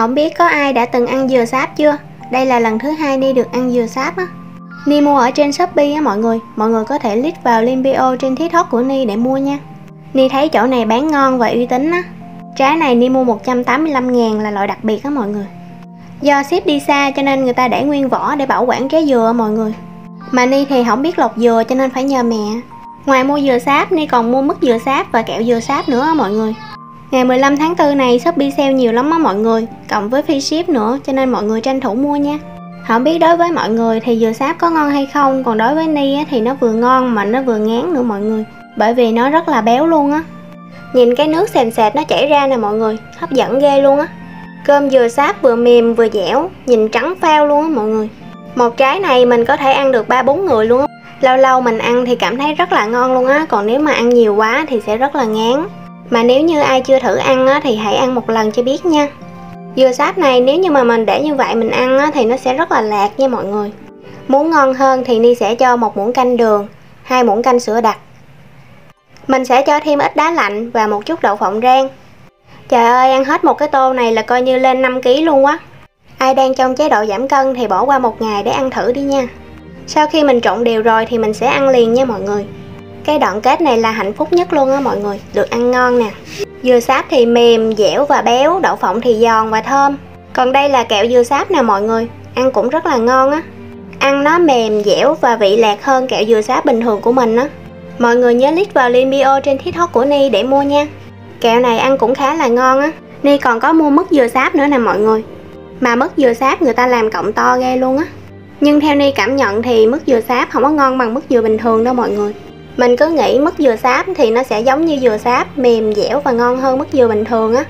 Không biết có ai đã từng ăn dừa sáp chưa? Đây là lần thứ hai Ni được ăn dừa sáp á. Ni mua ở trên Shopee á mọi người, mọi người có thể click vào link bio trên TikTok của Ni để mua nha. Ni thấy chỗ này bán ngon và uy tín á. Trái này Ni mua 185 ngàn là loại đặc biệt á mọi người. Do ship đi xa cho nên người ta để nguyên vỏ để bảo quản trái dừa mọi người. Mà Ni thì không biết lọc dừa cho nên phải nhờ mẹ. Ngoài mua dừa sáp, Ni còn mua mứt dừa sáp và kẹo dừa sáp nữa á mọi người. Ngày 15 tháng 4 này, Shopee sale nhiều lắm á mọi người, Cộng với free ship nữa, cho nên mọi người tranh thủ mua nha. Không biết đối với mọi người thì dừa sáp có ngon hay không, Còn đối với Ni thì nó vừa ngon mà nó vừa ngán nữa mọi người, Bởi vì nó rất là béo luôn á. Nhìn cái nước sền sệt nó chảy ra nè mọi người, Hấp dẫn ghê luôn á. Cơm dừa sáp vừa mềm vừa dẻo, Nhìn trắng phao luôn á mọi người. Một trái này mình có thể ăn được 3-4 người luôn á. Lâu lâu mình ăn thì cảm thấy rất là ngon luôn á, Còn nếu mà ăn nhiều quá thì sẽ rất là ngán mà nếu như ai chưa thử ăn á, thì hãy ăn một lần cho biết nha. Dừa sáp này nếu như mà mình để như vậy mình ăn á, thì nó sẽ rất là lạc nha mọi người. Muốn ngon hơn thì Ni sẽ cho một muỗng canh đường hai muỗng canh sữa đặc. Mình sẽ cho thêm ít đá lạnh và một chút đậu phộng rang. Trời ơi ăn hết một cái tô này là coi như lên 5kg luôn quá. Ai đang trong chế độ giảm cân thì bỏ qua một ngày để ăn thử đi nha. Sau khi mình trộn đều rồi thì mình sẽ ăn liền nha mọi người cái đoạn kết này là hạnh phúc nhất luôn á mọi người Được ăn ngon nè. Dừa sáp thì mềm, dẻo và béo Đậu phộng thì giòn và thơm. Còn đây là kẹo dừa sáp nè mọi người Ăn cũng rất là ngon á. Ăn nó mềm, dẻo và vị lạc hơn kẹo dừa sáp bình thường của mình á. Mọi người nhớ click vào link bio trên TikTok của Ni để mua nha. Kẹo này ăn cũng khá là ngon á. Ni còn có mua mứt dừa sáp nữa nè mọi người. Mà mứt dừa sáp người ta làm cộng to ghê luôn á. Nhưng theo Ni cảm nhận thì mứt dừa sáp không có ngon bằng mứt dừa bình thường đâu mọi người mình cứ nghĩ mứt dừa sáp thì nó sẽ giống như dừa sáp, mềm dẻo và ngon hơn mứt dừa bình thường á.